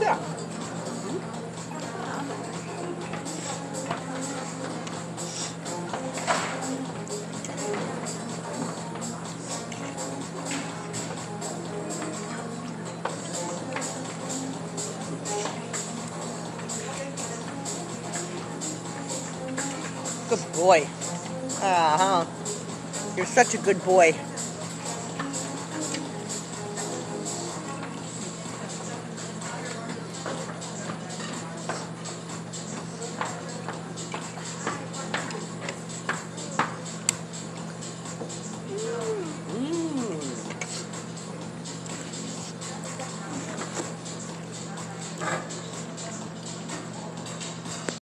yourself. Good boy. Uh-huh. You're such a good boy.